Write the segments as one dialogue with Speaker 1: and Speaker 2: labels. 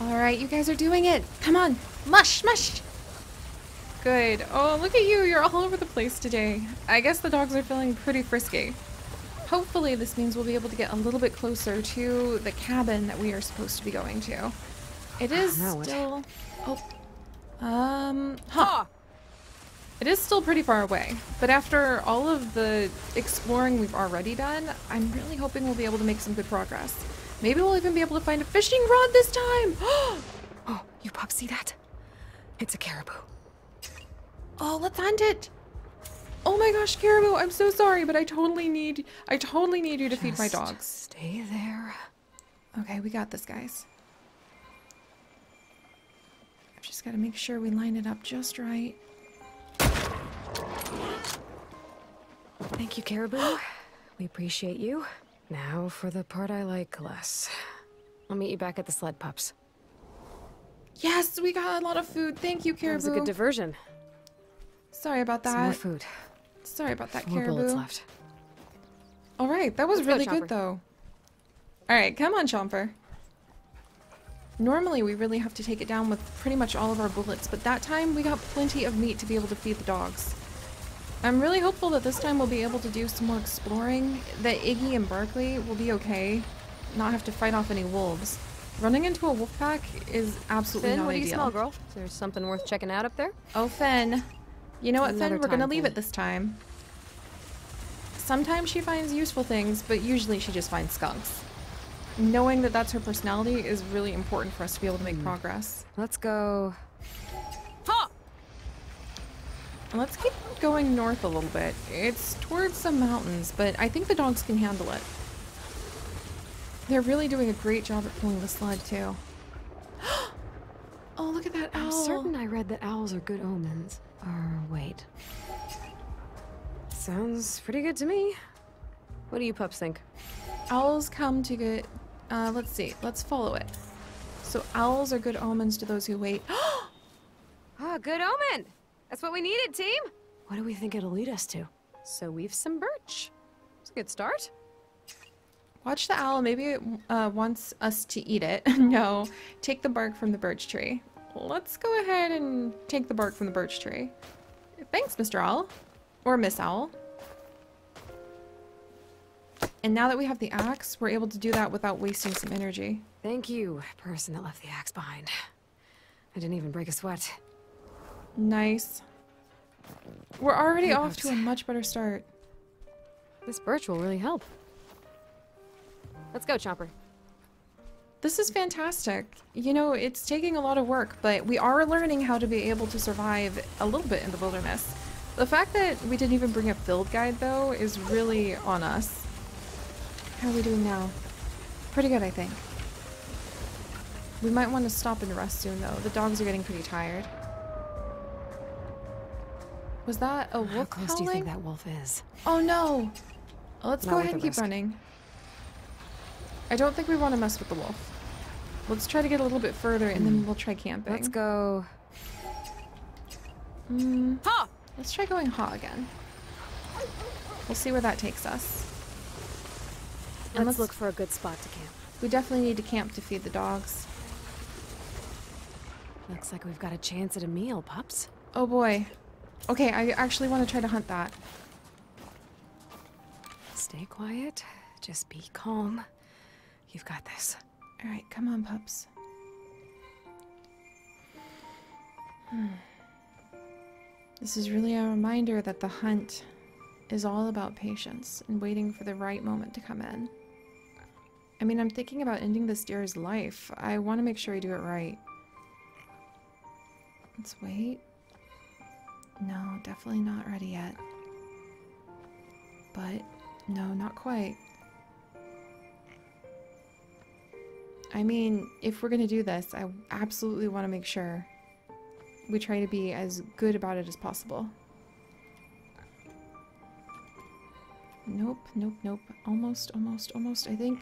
Speaker 1: Alright, you guys are doing it. Come on. Mush, mush. Good. Oh, look at you. You're all over the place today. I guess the dogs are feeling pretty frisky. Hopefully this means we'll be able to get a little bit closer to the cabin that we are supposed to be going to. It is
Speaker 2: know it.
Speaker 1: still... Oh. Um, huh. It is still pretty far away, but after all of the exploring we've already done, I'm really hoping we'll be able to make some good progress. Maybe we'll even be able to find a fishing rod this time!
Speaker 2: Oh, you pup see that? It's a caribou.
Speaker 1: Oh, let's hunt it! Oh my gosh, Caribou, I'm so sorry, but I totally need, I totally need you to feed my
Speaker 2: Just
Speaker 1: dogs.
Speaker 2: Stay there.
Speaker 1: Okay, we got this, guys. I've just got to make sure we line it up just right.
Speaker 2: Thank you, caribou. we appreciate you. Now for the part I like less. I'll meet you back at the sled pups.
Speaker 1: Yes, we got a lot of food. Thank you,
Speaker 2: That was a good diversion.
Speaker 1: Sorry about
Speaker 2: Some more
Speaker 1: that.
Speaker 2: food.
Speaker 1: Sorry about that,
Speaker 2: More bullets left.
Speaker 1: All right, that was
Speaker 2: Let's
Speaker 1: really
Speaker 2: Chomper.
Speaker 1: good, though. All right, come on, Chomper. Normally, we really have to take it down with pretty much all of our bullets, but that time we got plenty of meat to be able to feed the dogs. I'm really hopeful that this time we'll be able to do some more exploring, that Iggy and Barkley will be okay, not have to fight off any wolves. Running into a wolf pack is absolutely
Speaker 2: Finn,
Speaker 1: not
Speaker 2: what do you smell, girl? Is there something worth checking out up there?
Speaker 1: Oh, Finn. You know what, Finn? We're gonna leave
Speaker 2: Finn.
Speaker 1: it this time. Sometimes she finds useful things, but usually she just finds skunks. Knowing that that's her personality is really important for us to be able to make hmm. progress.
Speaker 2: Let's go.
Speaker 1: Let's keep going north a little bit. It's towards some mountains, but I think the dogs can handle it. They're really doing a great job at pulling the sled, too. oh, look at that owl.
Speaker 2: I'm certain I read that owls are good omens. Or wait. Sounds pretty good to me. What do you pups think?
Speaker 1: Owls come to get. Uh, let's see. Let's follow it. So owls are good omens to those who wait.
Speaker 2: Ah, good omen! That's what we needed, team! What do we think it'll lead us to? So we've some birch. It's a good start.
Speaker 1: Watch the owl. Maybe it uh, wants us to eat it. no, take the bark from the birch tree. Let's go ahead and take the bark from the birch tree. Thanks, Mr. Owl. Or Miss Owl. And now that we have the axe, we're able to do that without wasting some energy.
Speaker 2: Thank you, person that left the axe behind. I didn't even break a sweat.
Speaker 1: Nice. We're already off to a much better start.
Speaker 2: This birch will really help. Let's go, Chomper.
Speaker 1: This is fantastic. You know, it's taking a lot of work, but we are learning how to be able to survive a little bit in the wilderness. The fact that we didn't even bring a field guide, though, is really on us. How are we doing now? Pretty good, I think. We might want to stop and rest soon, though. The dogs are getting pretty tired. Was that a wolf
Speaker 2: How close do you think that wolf is?
Speaker 1: Oh no! Let's
Speaker 2: Not
Speaker 1: go ahead and keep
Speaker 2: risk.
Speaker 1: running. I don't think we want to mess with the wolf. Let's try to get a little bit further and then we'll try camping.
Speaker 2: Let's go.
Speaker 1: Mm,
Speaker 2: Ha!
Speaker 1: let's try going ha again. We'll see where that takes us. And
Speaker 2: Let's look for a good spot to camp.
Speaker 1: We definitely need to camp to feed the dogs.
Speaker 2: Looks like we've got a chance at a meal, pups.
Speaker 1: Oh boy. Okay, I actually want to try to hunt that.
Speaker 2: Stay quiet. Just be calm. You've got this.
Speaker 1: Alright, come on, pups. Hmm. This is really a reminder that the hunt is all about patience and waiting for the right moment to come in. I mean, I'm thinking about ending this deer's life. I want to make sure I do it right. Let's wait. No, definitely not ready yet. But, no, not quite. I mean, if we're gonna do this, I absolutely want to make sure we try to be as good about it as possible. Nope, nope, nope. Almost, almost, almost, I think.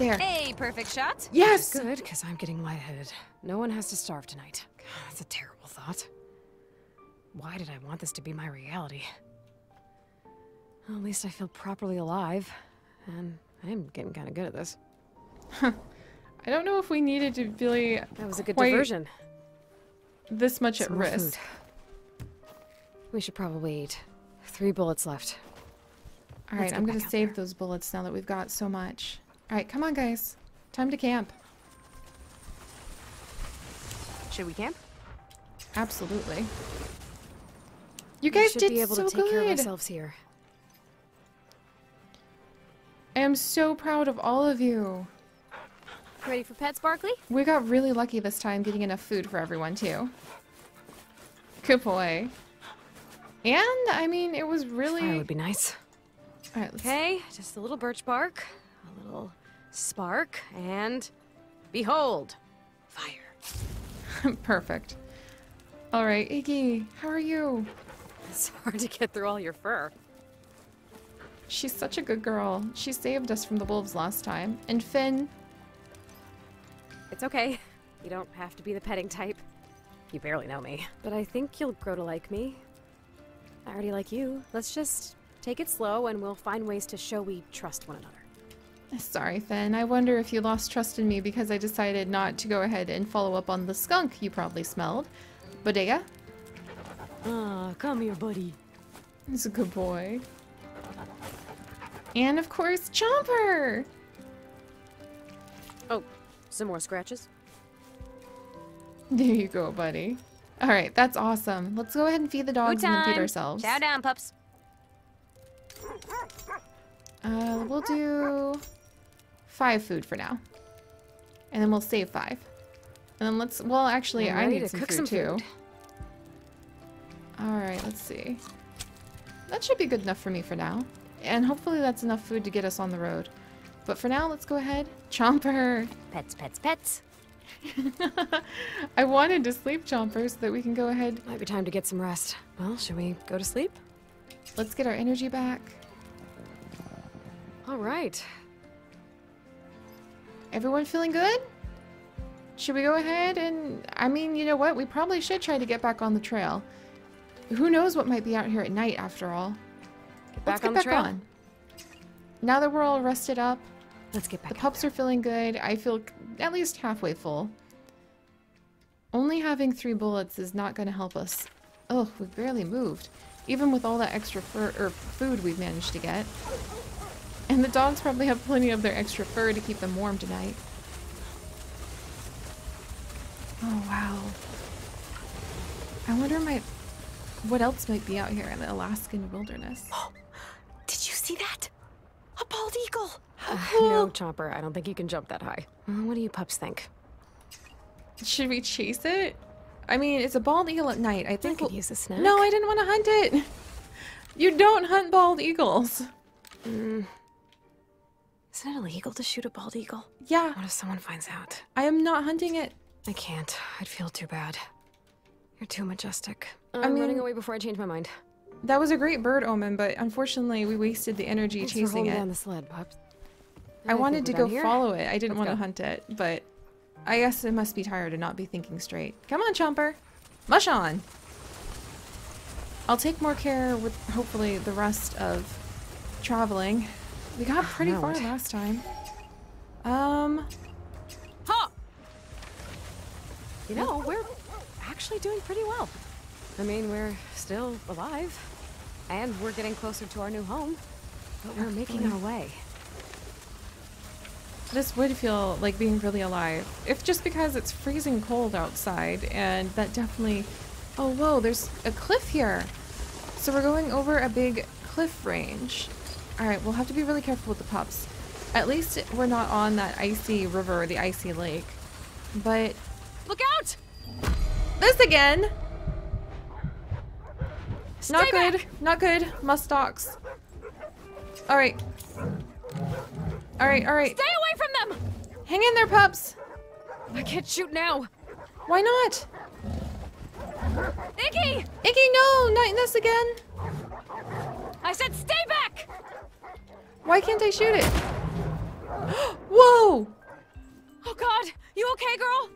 Speaker 1: There.
Speaker 2: Hey, perfect shot.
Speaker 1: Yes!
Speaker 2: Good, because I'm getting lightheaded. No one has to starve tonight. God, that's a terrible thought. Why did I want this to be my reality? Well, at least I feel properly alive. And I am getting kind of good at this.
Speaker 1: I don't know if we needed to really
Speaker 2: That was a good diversion.
Speaker 1: this much at
Speaker 2: Some more
Speaker 1: risk.
Speaker 2: food. We should probably eat. Three bullets left.
Speaker 1: All
Speaker 2: Let's
Speaker 1: right, I'm gonna save
Speaker 2: there.
Speaker 1: those bullets now that we've got so much. All right, come on, guys. Time to camp.
Speaker 2: Should we camp?
Speaker 1: Absolutely. You guys
Speaker 2: should
Speaker 1: did
Speaker 2: be able
Speaker 1: so
Speaker 2: to take care of
Speaker 1: good.
Speaker 2: ourselves here.
Speaker 1: I am so proud of all of you.
Speaker 2: Ready for pets, Barkley?
Speaker 1: We got really lucky this time getting enough food for everyone too. Good boy. And I mean, it was really.
Speaker 2: Fire would be nice.
Speaker 1: All right, let's
Speaker 2: Okay, just a little birch bark, a little spark, and behold, fire.
Speaker 1: Perfect. All right, Iggy, how are you?
Speaker 2: It's hard to get through all your fur.
Speaker 1: She's such a good girl. She saved us from the wolves last time. And Finn,
Speaker 2: It's okay. You don't have to be the petting type. You barely know me. But I think you'll grow to like me. I already like you. Let's just take it slow and we'll find ways to show we trust one another.
Speaker 1: Sorry, Finn. I wonder if you lost trust in me because I decided not to go ahead and follow up on the skunk you probably smelled. Bodega?
Speaker 2: Ah, come here, buddy.
Speaker 1: He's a good boy. And of course, Chomper!
Speaker 2: Oh, some more scratches?
Speaker 1: There you go, buddy. All right, that's awesome. Let's go ahead and feed the dogs and then feed ourselves.
Speaker 2: Chow down, pups.
Speaker 1: Uh, we'll do five food for now, and then we'll save five. And then let's. Well, actually, I need
Speaker 2: to
Speaker 1: some
Speaker 2: cook
Speaker 1: food
Speaker 2: some
Speaker 1: too.
Speaker 2: food.
Speaker 1: All right, let's see. That should be good enough for me for now, and hopefully that's enough food to get us on the road. But for now, let's go ahead. Chomper.
Speaker 2: Pets, pets, pets.
Speaker 1: I wanted to sleep Chomper so that we can go ahead.
Speaker 2: Might be time to get some rest. Well, should we go to sleep?
Speaker 1: Let's get our energy back.
Speaker 2: All right.
Speaker 1: Everyone feeling good? Should we go ahead and I mean, you know what? We probably should try to get back on the trail. Who knows what might be out here at night after all?
Speaker 2: Get
Speaker 1: Let's
Speaker 2: back
Speaker 1: get back
Speaker 2: trail.
Speaker 1: on. Now that we're all rested up,
Speaker 2: Let's get back.
Speaker 1: the pups are feeling good. I feel at least halfway full. Only having three bullets is not going to help us. Oh, we barely moved. Even with all that extra fur or food we've managed to get. And the dogs probably have plenty of their extra fur to keep them warm tonight. Oh wow. I wonder might what else might be out here in the Alaskan wilderness.
Speaker 2: Oh, did you see that? A bald eagle.
Speaker 1: Uh,
Speaker 2: no, Chomper, I don't think you can jump that high. Uh, What do you pups think?
Speaker 1: Should we chase it? I mean, it's a bald eagle at night. I think
Speaker 2: I
Speaker 1: think
Speaker 2: could
Speaker 1: we'll-
Speaker 2: use a snack.
Speaker 1: No, I didn't want to hunt it. You don't hunt bald eagles.
Speaker 2: Mm. Isn't it illegal to shoot a bald eagle?
Speaker 1: Yeah,
Speaker 2: What if someone finds out?
Speaker 1: I am not hunting it.
Speaker 2: I can't. I'd feel too bad. You're too majestic.
Speaker 1: I
Speaker 2: I'm running away before I change my mind.
Speaker 1: That was a great bird omen, but unfortunately we wasted the energy
Speaker 2: Thanks for
Speaker 1: chasing
Speaker 2: holding
Speaker 1: it.
Speaker 2: down the sled, pups.
Speaker 1: I wanted to go
Speaker 2: here.
Speaker 1: follow it. I didn't
Speaker 2: Let's
Speaker 1: want to hunt it, but I guess it must be tired and not be thinking straight. Come on, Chomper. Mush on. I'll take more care with hopefully the rest of traveling. We got pretty
Speaker 2: no,
Speaker 1: far
Speaker 2: what-
Speaker 1: last time. Um,
Speaker 2: Ha! You know, we're actually doing pretty well. I mean, we're still alive. And we're getting closer to our new home. But we're making our way.
Speaker 1: this would feel like being really alive. If just because it's freezing cold outside, and that definitely. Oh, whoa, there's a cliff here. So we're going over a big cliff range. Alright, we'll have to be really careful with the pups. At least we're not on that icy river, the icy lake. But
Speaker 2: Look out!
Speaker 1: this again! not
Speaker 2: Stay
Speaker 1: good.
Speaker 2: back!
Speaker 1: Not good. Muskox. Alright. Alright, alright.
Speaker 2: Stay away from them!
Speaker 1: Hang in there, pups!
Speaker 2: I can't shoot now.
Speaker 1: Why not?
Speaker 2: Iggy!
Speaker 1: Iggy, no! Not this again!
Speaker 2: I said stay back!
Speaker 1: Why can't I shoot it? Whoa!
Speaker 2: Oh god! You okay, girl?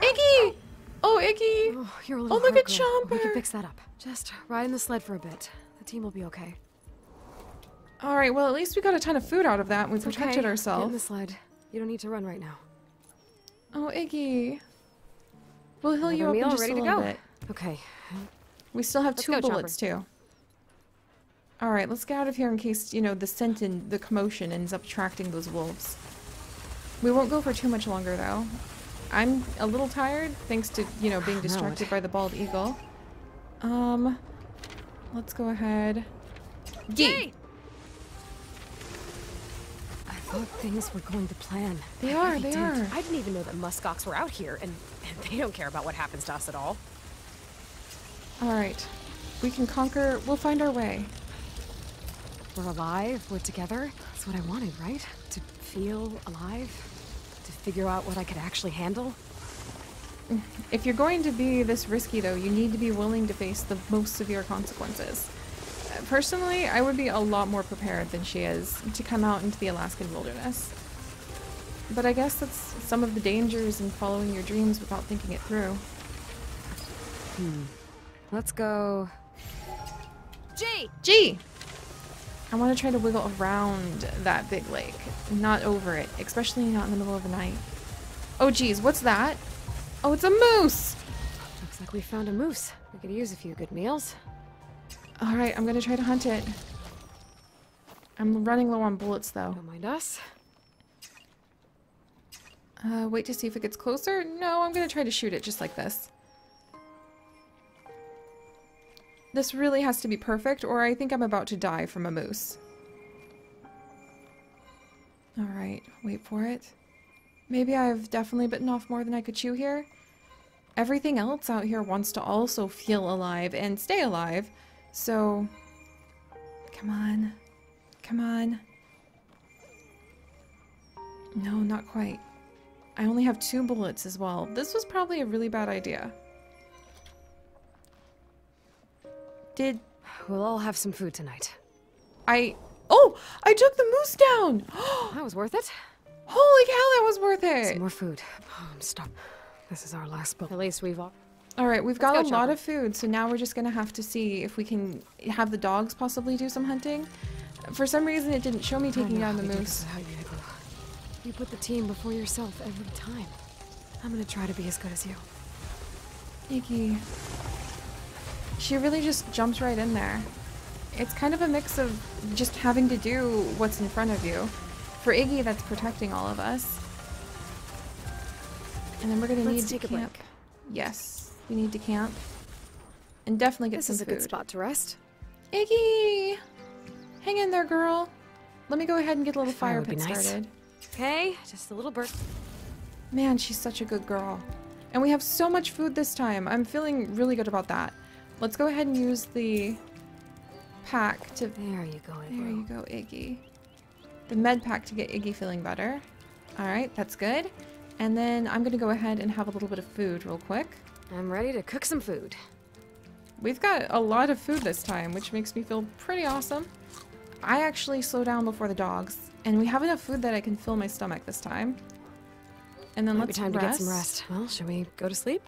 Speaker 1: Iggy! Oh, Iggy!
Speaker 2: Oh, you're a
Speaker 1: little oh, look at girl.
Speaker 2: We can fix that up. Just ride in the sled for a bit. The team will be okay.
Speaker 1: Alright, well, at least we got a ton of food out of that and we
Speaker 2: It's
Speaker 1: protected
Speaker 2: okay. Get in the sled. You don't need to run right now.
Speaker 1: Oh, Iggy. We'll heal
Speaker 2: Another
Speaker 1: you up in just
Speaker 2: ready
Speaker 1: a
Speaker 2: to
Speaker 1: little
Speaker 2: go.
Speaker 1: bit.
Speaker 2: Okay.
Speaker 1: We still have
Speaker 2: Let's
Speaker 1: two
Speaker 2: go,
Speaker 1: bullets too. All right, let's get out of here in case you know the scent and the commotion ends up attracting those wolves. We won't go for too much longer though. I'm a little tired thanks to you know being distracted by the bald eagle. Um, let's go ahead. Gee,
Speaker 2: I thought things were going to plan.
Speaker 1: They
Speaker 2: I
Speaker 1: are,
Speaker 2: really
Speaker 1: they
Speaker 2: did.
Speaker 1: are.
Speaker 2: I didn't even know that muskox were out here, and, and they don't care about what happens to us at all.
Speaker 1: all right, we can conquer. We'll find our way.
Speaker 2: We're alive, we're together. That's what I wanted, right? To feel alive? To figure out what I could actually handle?
Speaker 1: If you're going to be this risky, though, you need to be willing to face the most severe consequences. Personally, I would be a lot more prepared than she is to come out into the Alaskan wilderness. But I guess that's some of the dangers in following your dreams without thinking it through. Hmm.
Speaker 2: Let's go. G!
Speaker 1: Gee! I want to try to wiggle around that big lake, not over it, especially not in the middle of the night. Oh geez, what's that? Oh, it's a moose!
Speaker 2: Looks like we found a moose. We could use a few good meals.
Speaker 1: Alright, I'm gonna try to hunt it. I'm running low on bullets though.
Speaker 2: Don't mind us.
Speaker 1: Uh, wait to see if it gets closer? No, I'm gonna try to shoot it just like this. This really has to be perfect, or I think I'm about to die from a moose. Alright, wait for it. Maybe I've definitely bitten off more than I could chew here. Everything else out here wants to also feel alive and stay alive, so... Come on. Come on. No, not quite. I only have two bullets as well. This was probably a really bad idea. Did
Speaker 2: We'll all have some food tonight.
Speaker 1: I... Oh! I took the moose down!
Speaker 2: That was worth it.
Speaker 1: Holy cow, that was worth
Speaker 2: Some
Speaker 1: it!
Speaker 2: more food. Oh, stop. This is our last book. At least we've all.
Speaker 1: Alright, we've got
Speaker 2: go,
Speaker 1: a lot of food, so now we're just gonna have to see if we can have the dogs possibly do some hunting. For some reason, it didn't show me taking
Speaker 2: I
Speaker 1: down the moose.
Speaker 2: you, You put the team before yourself every time. I'm gonna try to be as good as you.
Speaker 1: Iggy. She really just jumps right in there. It's kind of a mix of just having to do what's in front of you. For Iggy, that's protecting all of us. And then we're gonna
Speaker 2: Let's
Speaker 1: need to camp.
Speaker 2: break.
Speaker 1: Yes, we need to camp. And definitely get
Speaker 2: This
Speaker 1: some
Speaker 2: is a
Speaker 1: food.
Speaker 2: good spot to rest.
Speaker 1: Iggy! Hang in there, girl. Let me go ahead and get a little
Speaker 2: Fire
Speaker 1: fire pit
Speaker 2: nice.
Speaker 1: started.
Speaker 2: Okay, just a little burst.
Speaker 1: Man, she's such a good girl. And we have so much food this time. I'm feeling really good about that. Let's go ahead and use the pack to...
Speaker 2: There you go.
Speaker 1: Iggy.
Speaker 2: There
Speaker 1: you go, Iggy. The med pack to get Iggy feeling better. Alright, that's good. And then I'm going to go ahead and have a little bit of food real quick.
Speaker 2: I'm ready to cook some food.
Speaker 1: We've got a lot of food this time, which makes me feel pretty awesome. I actually slow down before the dogs, and we have enough food that I can fill my stomach this time. And then
Speaker 2: Might be
Speaker 1: let's
Speaker 2: time
Speaker 1: rest.
Speaker 2: to get some rest. Well, should we go to sleep?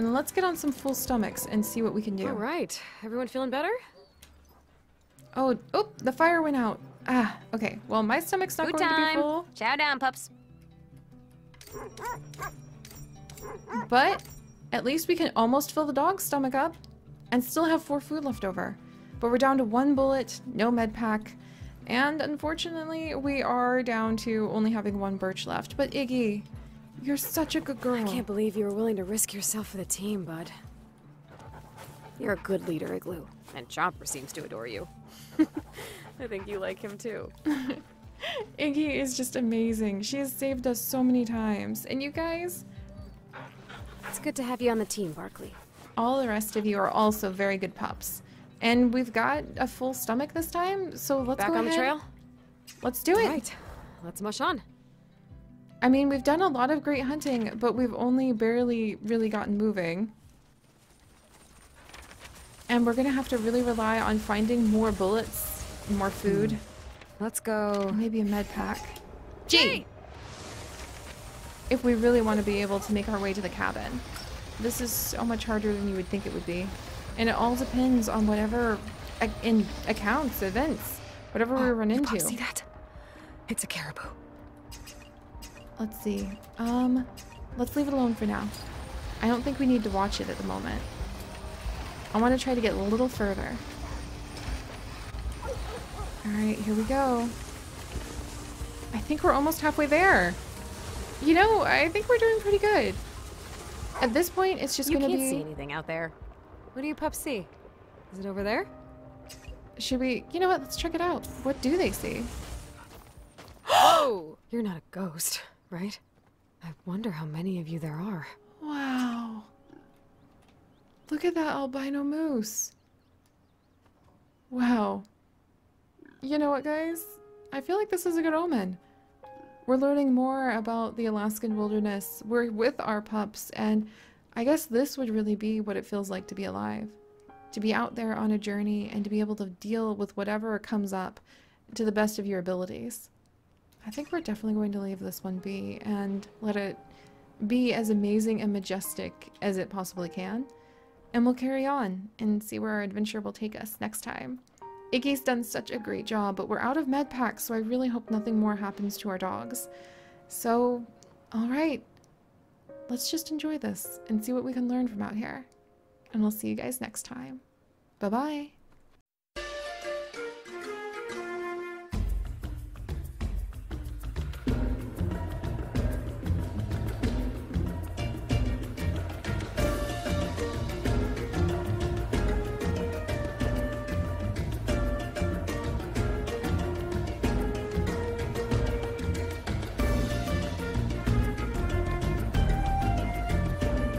Speaker 1: And then let's get on some full stomachs and see what we can do.
Speaker 2: All right. Everyone feeling better?
Speaker 1: Oh, oh, the fire went out. Ah, okay. Well, my stomach's not
Speaker 2: Food
Speaker 1: going to be
Speaker 2: time.
Speaker 1: full,
Speaker 2: Chow down, pups.
Speaker 1: but at least we can almost fill the dog's stomach up and still have four food left over. But we're down to one bullet, no med pack, and unfortunately, we are down to only having one birch left. But Iggy, you're such a good girl.
Speaker 2: I can't believe you were willing to risk yourself for the team, bud. You're a good leader, Igloo. And Chomper seems to adore you. I think you like him too.
Speaker 1: Iggy is just amazing. She has saved us so many times. And you guys,
Speaker 2: It's good to have you on the team, Barkley.
Speaker 1: all the rest of you are also very good pups. And we've got a full stomach this time, so let's
Speaker 2: Back
Speaker 1: go
Speaker 2: on the trail?
Speaker 1: Let's do it.
Speaker 2: All right. Let's mush on.
Speaker 1: I mean, we've done a lot of great hunting, but we've only barely really gotten moving. And we're gonna have to really rely on finding more bullets, more food, hmm.
Speaker 2: Let's go.
Speaker 1: maybe a med pack. Gee! If we really want to be able to make our way to the cabin. This is so much harder than you would think it would be. And it all depends on whatever in accounts, events, whatever we oh,
Speaker 2: run
Speaker 1: into.
Speaker 2: See that? It's a caribou.
Speaker 1: Let's see. Um, let's leave it alone for now. I don't think we need to watch it at the moment. I want to try to get a little further. Alright, here we go. I think we're almost halfway there. You know, I think we're doing pretty good. At this point, it's just
Speaker 2: you
Speaker 1: gonna
Speaker 2: can't
Speaker 1: be...
Speaker 2: see anything out there. What do you pups see? Is it over there?
Speaker 1: Should we... You know what? Let's check it out. What do they see?
Speaker 2: Whoa! You're not a ghost, right? I wonder how many of you there are.
Speaker 1: Wow. Look at that albino moose. Wow. You know what, guys? I feel like this is a good omen. We're learning more about the Alaskan wilderness. We're with our pups, and I guess this would really be what it feels like to be alive. To be out there on a journey and to be able to deal with whatever comes up to the best of your abilities. I think we're definitely going to leave this one be and let it be as amazing and majestic as it possibly can. And we'll carry on and see where our adventure will take us next time. Iggy's done such a great job, but we're out of med packs, so I really hope nothing more happens to our dogs. So, alright. Let's just enjoy this and see what we can learn from out here. And we'll see you guys next time. Bye-bye.